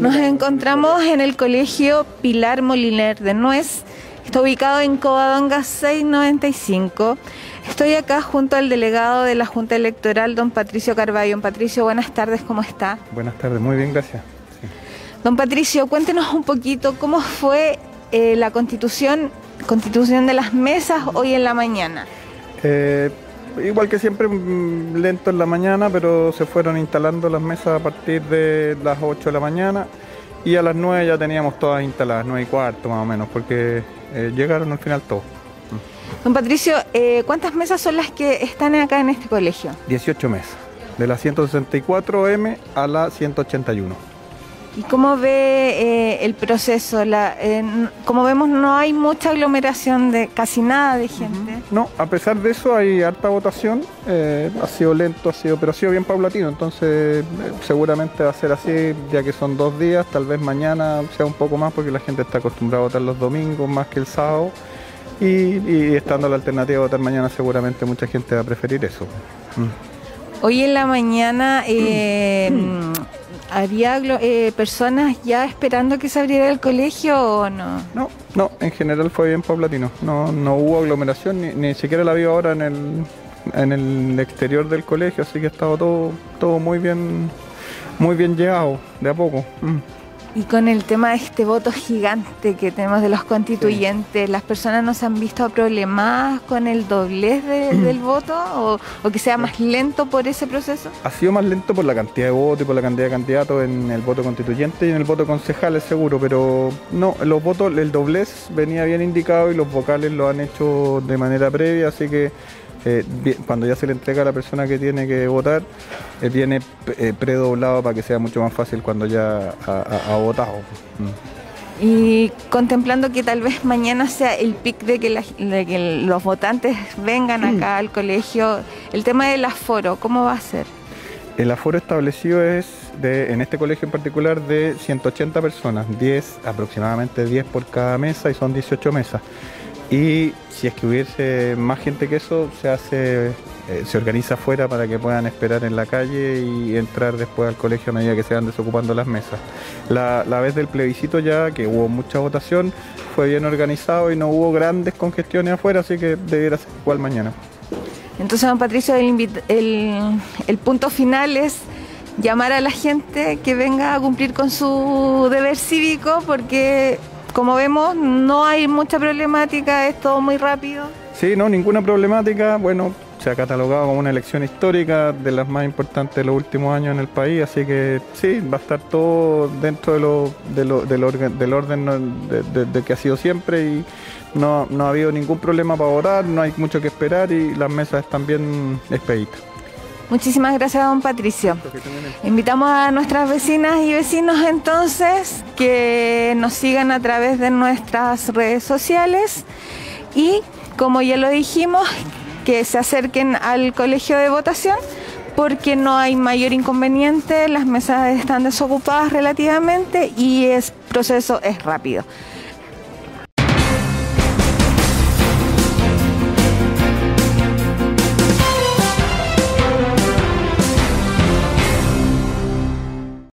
Nos encontramos en el colegio Pilar Moliner de Nuez. Está ubicado en Covadonga 695. Estoy acá junto al delegado de la Junta Electoral, don Patricio Carballo. Don Patricio, buenas tardes, ¿cómo está? Buenas tardes, muy bien, gracias. Don Patricio, cuéntenos un poquito cómo fue eh, la constitución, constitución de las mesas hoy en la mañana. Eh, igual que siempre, mm, lento en la mañana, pero se fueron instalando las mesas a partir de las 8 de la mañana y a las 9 ya teníamos todas instaladas, 9 y cuarto más o menos, porque eh, llegaron al final todos. Don Patricio, eh, ¿cuántas mesas son las que están acá en este colegio? 18 mesas, de la 164M a la 181. ¿Y cómo ve eh, el proceso? La, eh, como vemos, no hay mucha aglomeración de casi nada de gente. No, a pesar de eso hay harta votación. Eh, ha sido lento, ha sido, pero ha sido bien paulatino. Entonces, seguramente va a ser así, ya que son dos días. Tal vez mañana sea un poco más, porque la gente está acostumbrada a votar los domingos más que el sábado. Y, estando la alternativa de votar mañana, seguramente mucha gente va a preferir eso. Mm. Hoy en la mañana. ¿Había eh, personas ya esperando que se abriera el colegio o no? No, no, en general fue bien paulatino. No, no hubo aglomeración, ni, ni siquiera la vio ahora en el, en el exterior del colegio, así que estaba todo, todo muy bien, muy bien llegado, de a poco. Mm. Y con el tema de este voto gigante que tenemos de los constituyentes, ¿las personas no se han visto problemas con el doblez del voto o, que sea más lento por ese proceso? Ha sido más lento por la cantidad de votos y por la cantidad de candidatos en el voto constituyente y en el voto concejal, es seguro, pero no, los votos, el doblez venía bien indicado y los vocales lo han hecho de manera previa, así que eh, cuando ya se le entrega a la persona que tiene que votar, eh, viene eh, predoblado para que sea mucho más fácil cuando ya ha, votado. Mm. Y contemplando que tal vez mañana sea el pic de que, los votantes vengan acá al colegio, el tema del aforo, ¿cómo va a ser? El aforo establecido es, de, en este colegio en particular, de 180 personas, 10, aproximadamente 10 por cada mesa y son 18 mesas. Y si es que hubiese más gente que eso, se hace, eh, se organiza afuera para que puedan esperar en la calle y entrar después al colegio a medida que se van desocupando las mesas. La, vez del plebiscito ya, que hubo mucha votación, fue bien organizado y no hubo grandes congestiones afuera, así que debiera ser igual mañana. Entonces, don Patricio, el, el punto final es llamar a la gente que venga a cumplir con su deber cívico porque como vemos, no hay mucha problemática, es todo muy rápido. Sí, no, ninguna problemática. Bueno, se ha catalogado como una elección histórica de las más importantes de los últimos años en el país, así que sí, va a estar todo dentro de lo, del, orden, del que ha sido siempre y no, no ha habido ningún problema para votar, no hay mucho que esperar y las mesas están bien expeditas. Muchísimas gracias, don Patricio. Invitamos a nuestras vecinas y vecinos entonces que nos sigan a través de nuestras redes sociales y, como ya lo dijimos, que se acerquen al colegio de votación porque no hay mayor inconveniente, las mesas están desocupadas relativamente y el proceso es rápido.